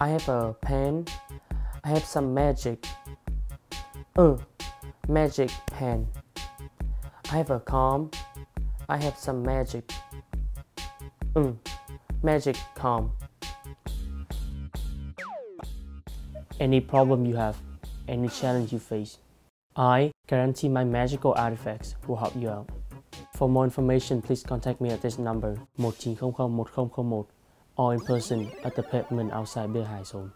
I have a pen. I have some magic. Uh, magic pen. I have a comb. I have some magic. Mm, magic comb. Any problem you have, any challenge you face, I guarantee my magical artifacts will help you out. For more information, please contact me at this number 1900 1001 or in person at the Peppermint outside Beer High Zone.